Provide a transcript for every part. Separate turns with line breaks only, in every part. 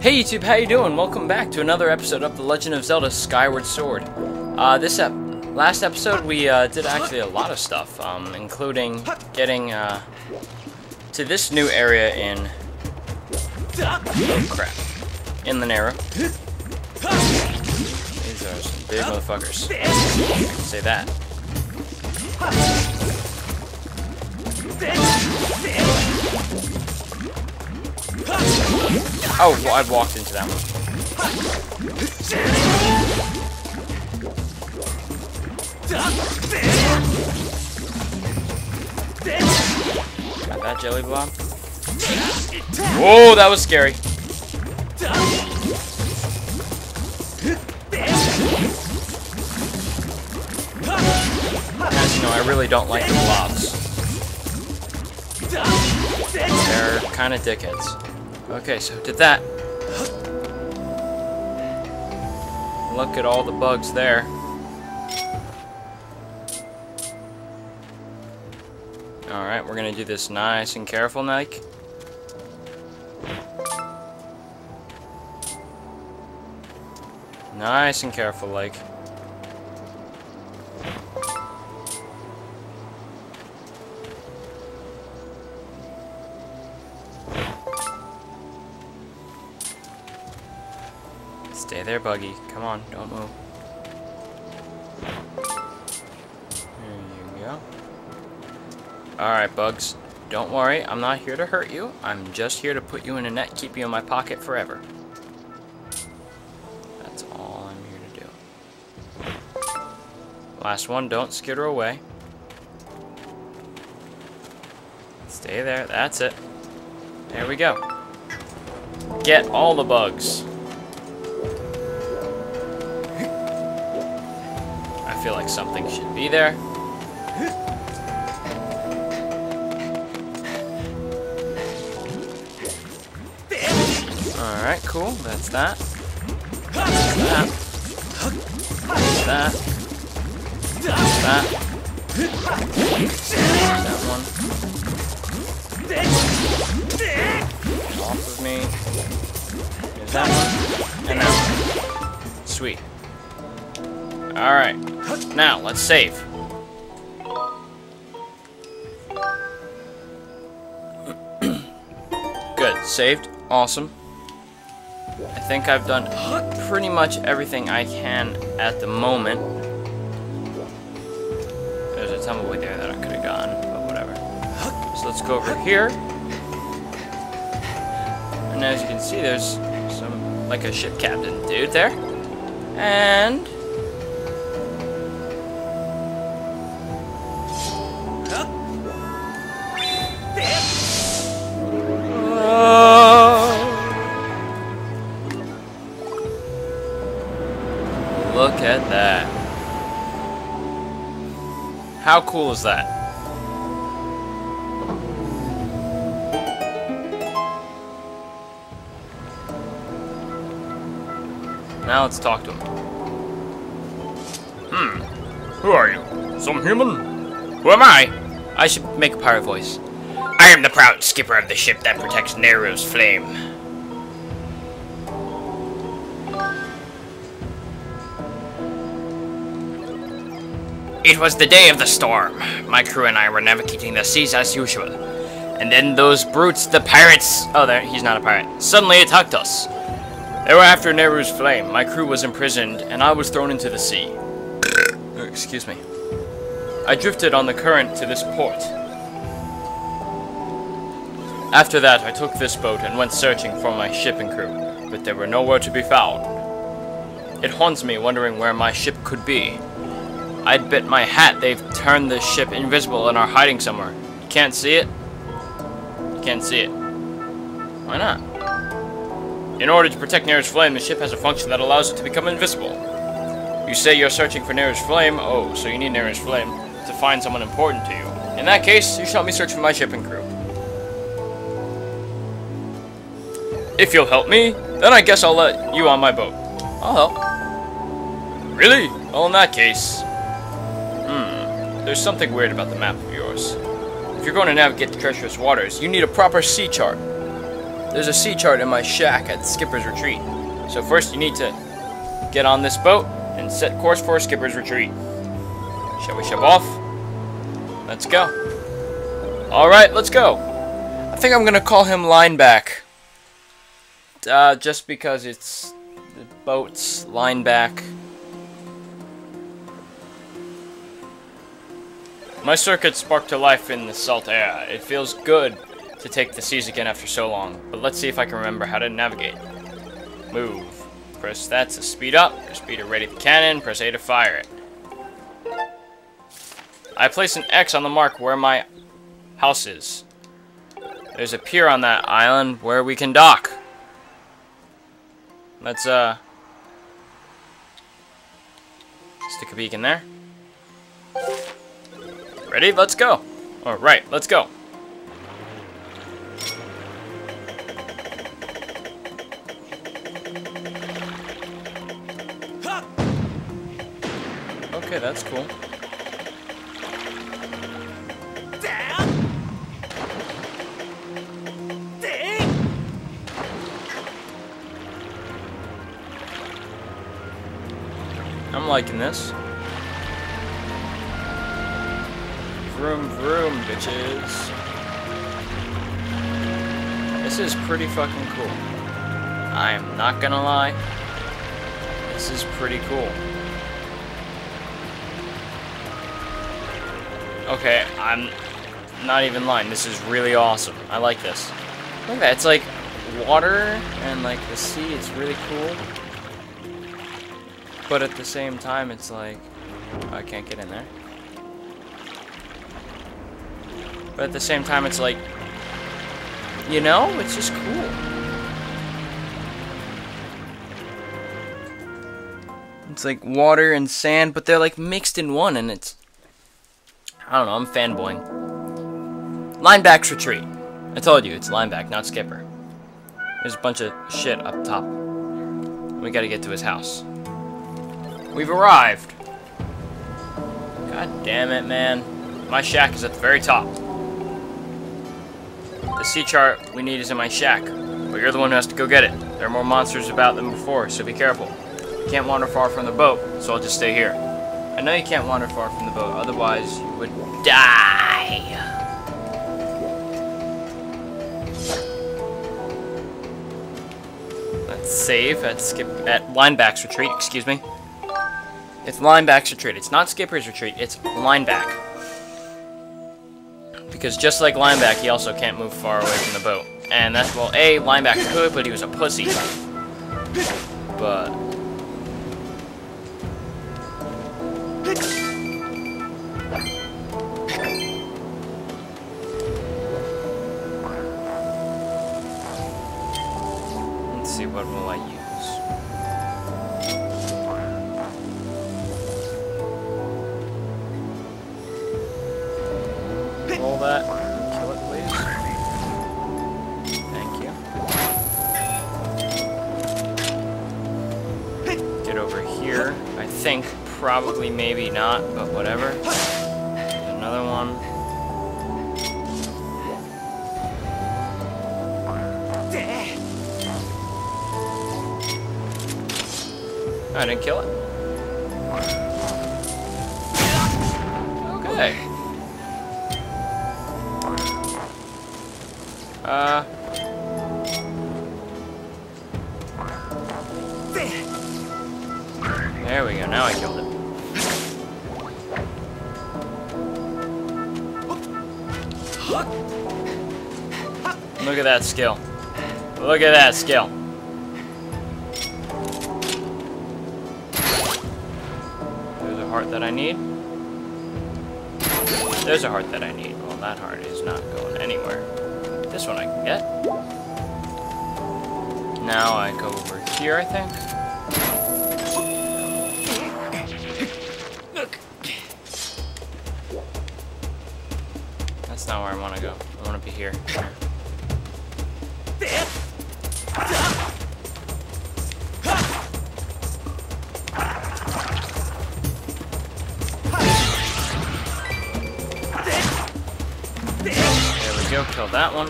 Hey YouTube, how you doing? Welcome back to another episode of The Legend of Zelda Skyward Sword. Uh, this ep last episode we uh, did actually a lot of stuff, um, including getting uh, to this new area in... Oh crap. In the Narrow. These are some big motherfuckers. Say that. Oh, well, I walked into that one. Got that jelly blob. Whoa, that was scary. As you know, I really don't like the blobs. They're kind of dickheads. Okay, so did that. Look at all the bugs there. Alright, we're gonna do this nice and careful, Nike. Nice and careful, like. There, Buggy. Come on, don't move. There you go. Alright, Bugs. Don't worry, I'm not here to hurt you. I'm just here to put you in a net, keep you in my pocket forever. That's all I'm here to do. Last one, don't skitter away. Stay there, that's it. There we go. Get all the bugs. Feel like something should be there. Alright, cool. That's that. That's that. That's that. That's that. That one. Off of me. That one. And that one. Sweet. Alright. Now, let's save. Good. Saved. Awesome. I think I've done pretty much everything I can at the moment. There's a tumbleweed there that I could have gone, but whatever. So let's go over here. And as you can see, there's some, like a ship captain dude there. And... cool is that? Now let's talk to him.
Hmm. Who are you? Some human?
Who am I? I should make a pirate voice.
I am the proud skipper of the ship that protects Nayru's flame. It was the day of the storm. My crew and I were navigating the seas as usual. And then those brutes, the pirates...
Oh, there, he's not a pirate. Suddenly attacked us. They were after Nayru's flame. My crew was imprisoned, and I was thrown into the sea. Oh, excuse me. I drifted on the current to this port. After that, I took this boat and went searching for my ship and crew, but they were nowhere to be found. It haunts me wondering where my ship could be. I'd bet my hat they've turned the ship invisible and are hiding somewhere. You can't see it? You can't see it. Why not? In order to protect Nayru's flame, the ship has a function that allows it to become invisible. You say you're searching for Nayru's flame, oh, so you need Nayru's flame to find someone important to you. In that case, you shall help me search for my ship and crew. If you'll help me, then I guess I'll let you on my boat. I'll help. Really? Well, in that case... There's something weird about the map of yours. If you're going to navigate the treacherous waters, you need a proper sea chart. there's a sea chart in my shack at Skipper's Retreat. So first you need to get on this boat and set course for Skipper's Retreat. Shall we shove off? Let's go. Alright, let's go. I think I'm gonna call him Linebeck. Uh, just because it's the boat's Linebeck. My circuit sparked to life in the salt air. It feels good to take the seas again after so long, but let's see if I can remember how to navigate. Move. Press that to speed up, press B to ready the cannon, press A to fire it. I place an X on the mark where my house is. There's a pier on that island where we can dock. Let's, uh... Stick a beacon there. Ready? Let's go. All right, let's go. Okay, that's cool. I'm liking this. Vroom vroom, bitches. This is pretty fucking cool. I am not gonna lie. This is pretty cool. Okay, I'm not even lying. This is really awesome. I like this. Look at that. It's like water and like the sea. It's really cool. But at the same time, it's like... I can't get in there. But at the same time, it's like, you know, it's just cool. It's like water and sand, but they're like mixed in one, and it's, I don't know, I'm fanboying. Linebeck's retreat. I told you, it's Linebeck, not skipper. There's a bunch of shit up top. We gotta get to his house. We've arrived. God damn it, man. My shack is at the very top. The sea chart we need is in my shack, but you're the one who has to go get it. There are more monsters about than before, so be careful. You can't wander far from the boat, so I'll just stay here. I know you can't wander far from the boat, otherwise you would die. Let's save at skip at Linebeck's retreat, excuse me. It's Linebeck's retreat. It's not skipper's retreat, it's Linebeck. Because just like Linebeck, he also can't move far away from the boat. And that's, well, A, Linebeck could, but he was a pussy. But... think probably, maybe not, but whatever. Another one. I didn't kill it. That skill. Look at that skill. There's a heart that I need. There's a heart that I need. Well, that heart is not going anywhere. This one I can get. Now I go over here, I think. Look. That's not where I want to go. I want to be here. That one.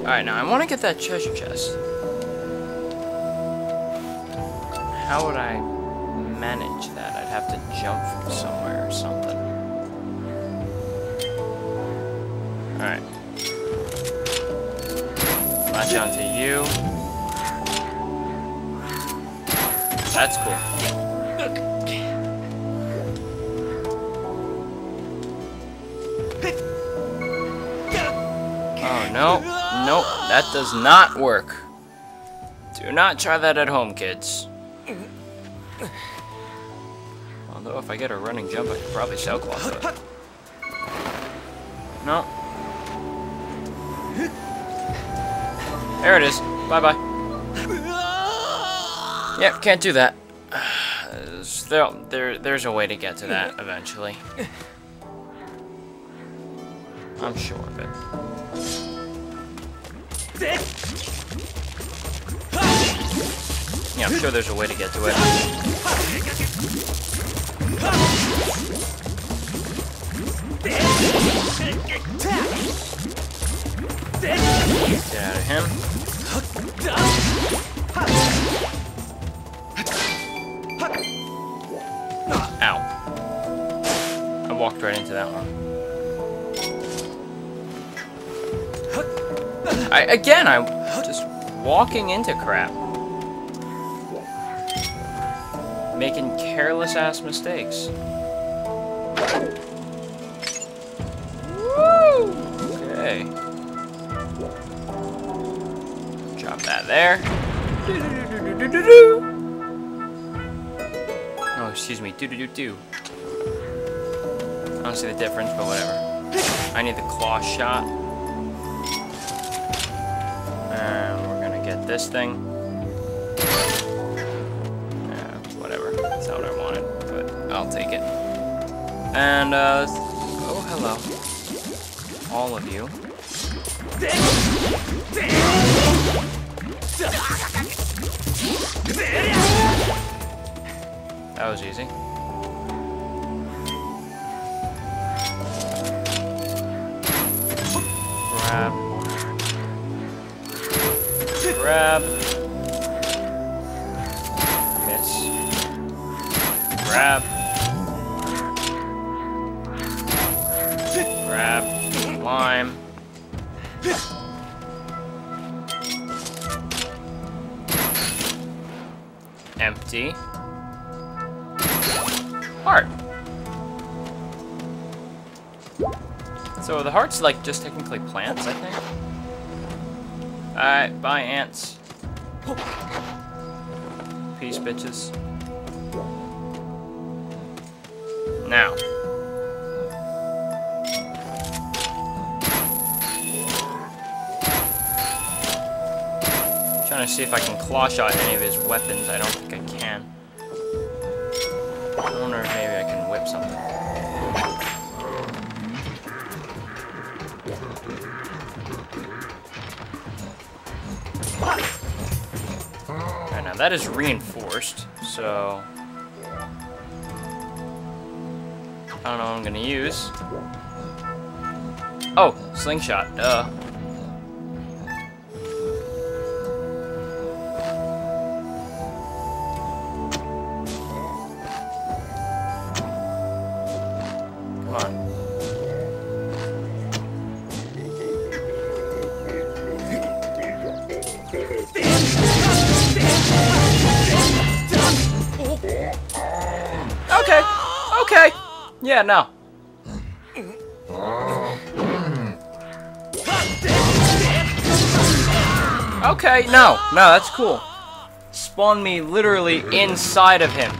Alright, now I want to get that treasure chest. How would I manage that? I'd have to jump from somewhere or something. Alright. Latch onto you. That's cool. No. Nope, that does not work. Do not try that at home, kids. Although, if I get a running jump, I could probably cell clock it. No. There it is. Bye-bye. Yep, can't do that. There, there, there's a way to get to that eventually. I'm sure of it. Yeah, I'm sure there's a way to get to it. Get out of him. Ow. I walked right into that one. I, again, I'm just walking into crap. Making careless ass mistakes. Woo! Okay. Drop that there. Oh, excuse me. Do do do do. I don't see the difference, but whatever. I need the claw shot. This thing. Uh, whatever. That's not what I wanted, but I'll take it. And, uh, oh, hello. All of you. That was easy. Grab. Grab. Miss. Grab. Grab. Lime. Empty. Heart. So the heart's like just technically plants, I think. Alright, bye ants. Peace, bitches. Now. trying to see if I can claw shot any of his weapons. I don't think I can. I wonder if maybe I can whip something. Now that is reinforced, so... I don't know what I'm gonna use. Oh, slingshot, duh. Yeah, no. Okay, no. No, that's cool. Spawn me literally inside of him.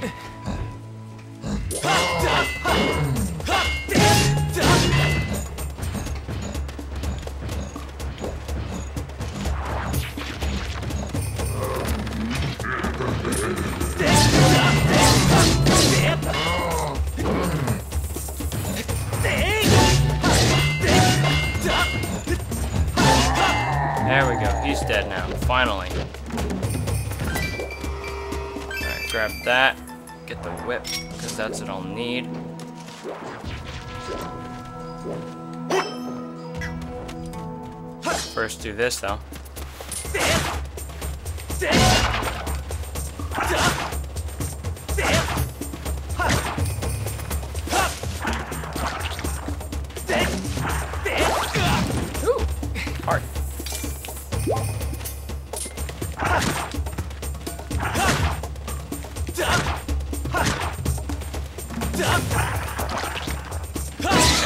That's what I'll need. First do this, though.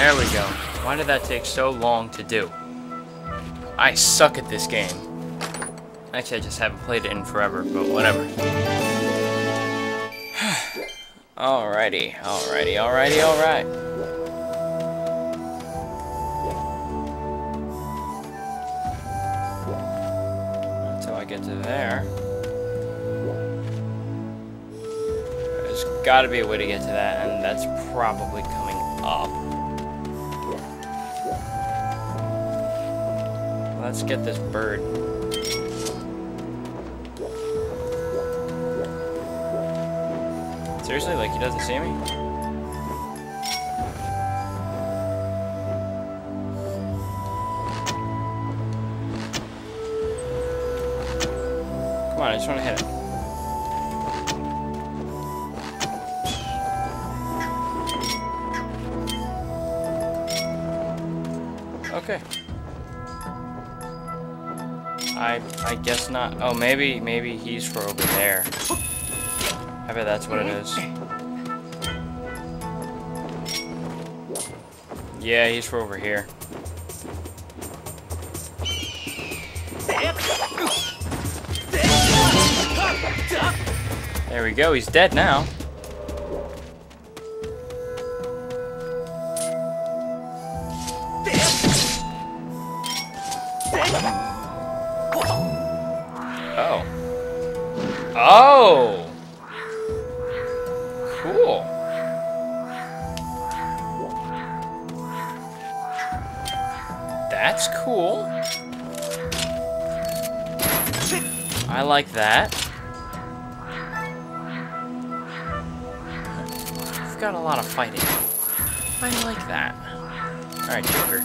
There we go. Why did that take so long to do? I suck at this game. Actually, I just haven't played it in forever, but whatever. alrighty, alrighty, alrighty, alright. Until I get to there. There's gotta be a way to get to that, and that's probably Let's get this bird. Seriously, like he doesn't see me? Come on, I just want to hit it. Okay. I I guess not. Oh, maybe maybe he's for over there. I bet that's what it is. Yeah, he's for over here. There we go, he's dead now. Oh! Cool. That's cool. I like that. We've got a lot of fighting. I like that. Alright, Joker.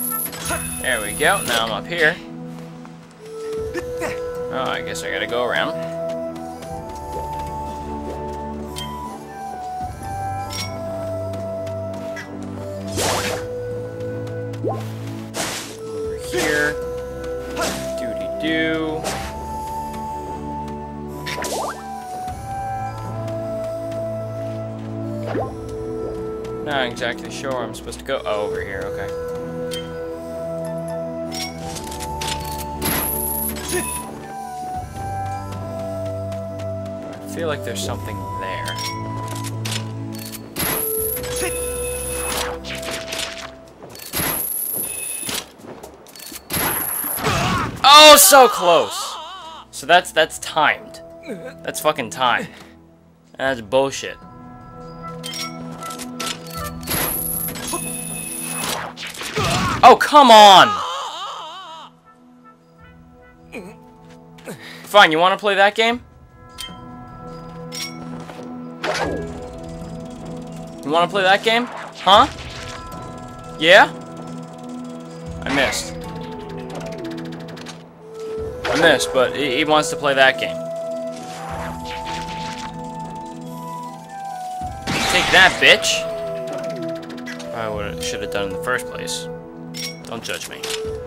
There we go. Now I'm up here. Oh, I guess I gotta go around. Not exactly sure where I'm supposed to go. Oh, over here, okay. I feel like there's something there. Oh, so close. So that's that's timed. That's fucking timed. That's bullshit. Oh, come on! Fine, you want to play that game? You want to play that game? Huh? Yeah? I missed. I missed, but he, he wants to play that game. Take that, bitch! I should have done in the first place. Don't judge me.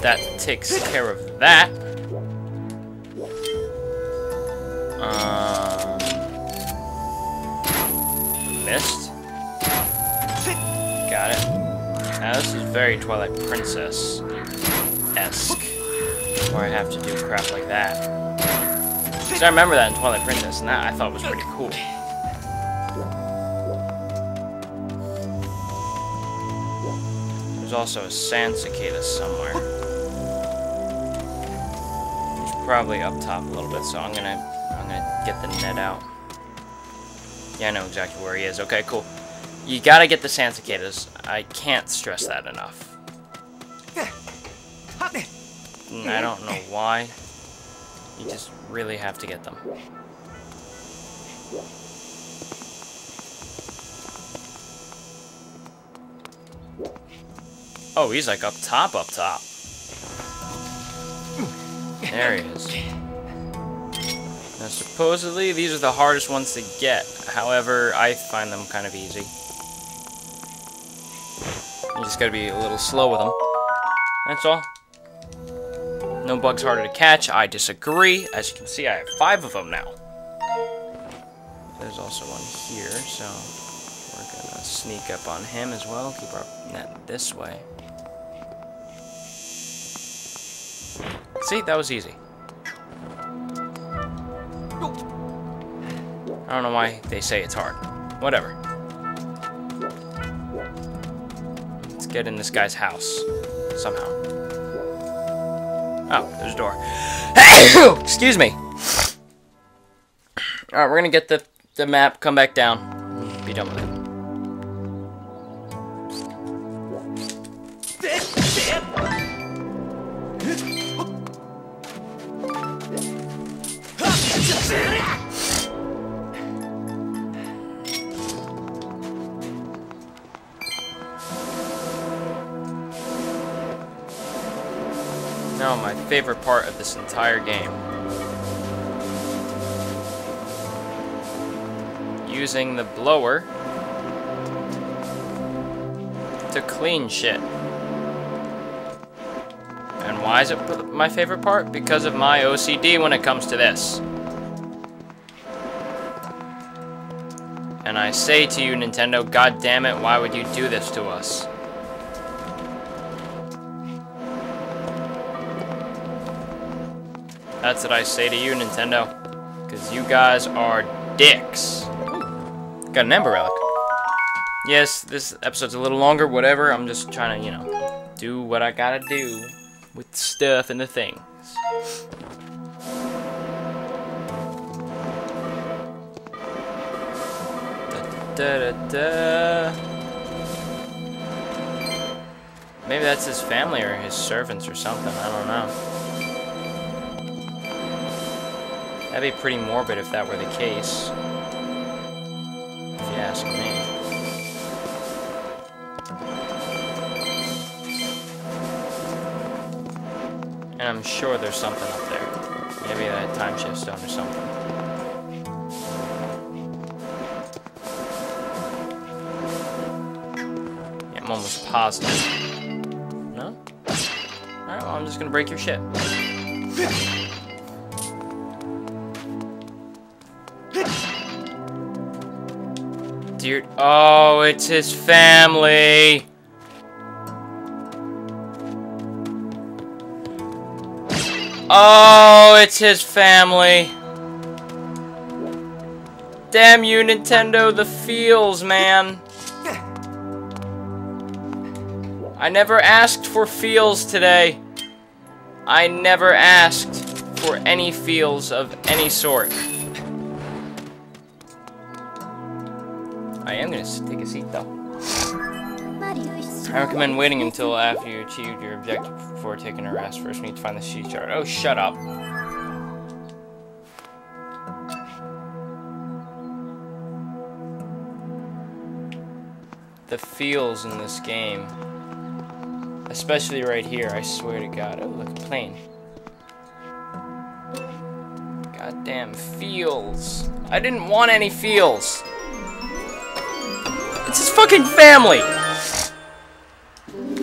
That takes care of that. Um, missed. Got it. Now this is very Twilight Princess-esque. Where I have to do crap like that. Because I remember that in Twilight Princess, and that I thought was pretty cool. There's also a sand cicada somewhere. Probably up top a little bit, so I'm gonna I'm gonna get the net out. Yeah, I know exactly where he is. Okay, cool. You gotta get the sand cicadas. I can't stress that enough. Mm, I don't know why. You just really have to get them. Oh, he's like up top, up top. There he is. Now, supposedly, these are the hardest ones to get. However, I find them kind of easy. You just gotta be a little slow with them. That's all. No bug's harder to catch. I disagree. As you can see, I have five of them now. There's also one here, so we're gonna sneak up on him as well. Keep our net this way. See, that was easy. I don't know why they say it's hard. Whatever. Let's get in this guy's house. Somehow. Oh, there's a door. Excuse me. Alright, we're gonna get the, the map, come back down, be done with it. Favorite part of this entire game. Using the blower to clean shit. And why is it my favorite part? Because of my OCD when it comes to this. And I say to you, Nintendo, god damn it, why would you do this to us? That's what I say to you, Nintendo. Because you guys are dicks. Got an Amber Relic. Yes, this episode's a little longer, whatever. I'm just trying to, you know, do what I gotta do with stuff and the things. Da, da, da, Maybe that's his family or his servants or something. I don't know. That'd be pretty morbid if that were the case. If you ask me. And I'm sure there's something up there. Maybe a time shift stone or something. Yeah, I'm almost positive. No? Alright, well I'm just gonna break your shit. Oh, it's his family. Oh, it's his family. Damn you, Nintendo, the feels, man. I never asked for feels today. I never asked for any feels of any sort. I am going to take a seat, though. I recommend waiting until after you achieved your objective before taking a rest. First, we need to find the sheet chart. Oh, shut up. The feels in this game. Especially right here, I swear to God. Oh, look, a plane. Goddamn feels. I didn't want any feels. It's his fucking family!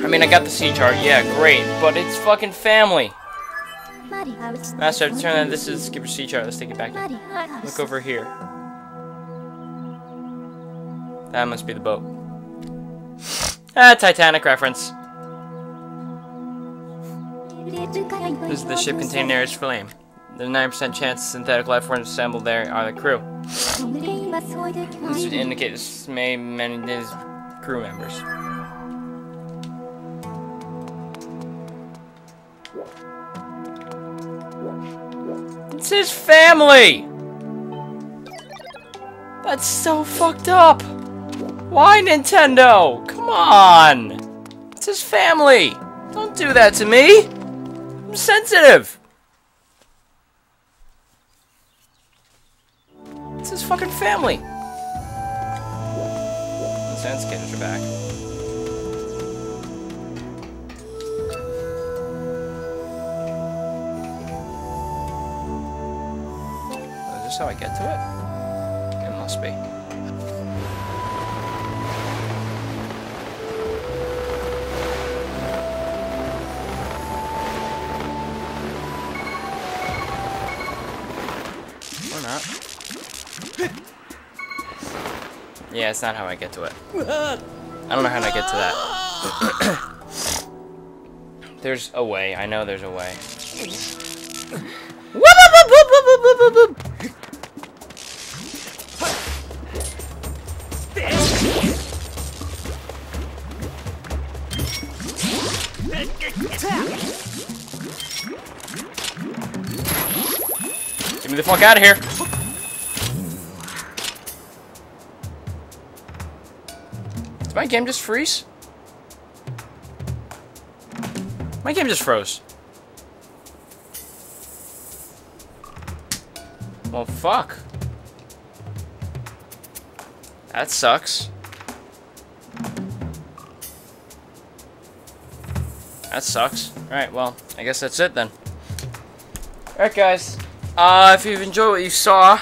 I mean, I got the sea chart, yeah, great, but it's fucking family. Master, turn on. This is Skipper sea chart. Let's take it back. Look over here. That must be the boat. Ah, Titanic reference. This is the ship containing Nayru's flame. The 9% chance synthetic life forms assembled there are the crew. This would indicate this may many his crew members. It's his family! That's so fucked up! Why, Nintendo? Come on! It's his family! Don't do that to me! I'm sensitive! It's his fucking family! The sand skaters are back. Is this how I get to it? It must be. Yeah, it's not how I get to it. I don't know how I get to that. there's a way. I know there's a way. Get me the fuck out of here! My game just freeze? My game just froze. Well, fuck. That sucks. That sucks. Alright, well, I guess that's it then. Alright, guys. Uh, if you've enjoyed what you saw,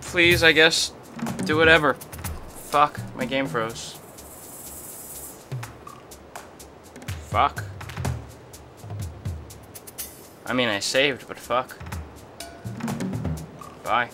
please, I guess, do whatever. Fuck, my game froze. I mean, I saved, but fuck. Bye.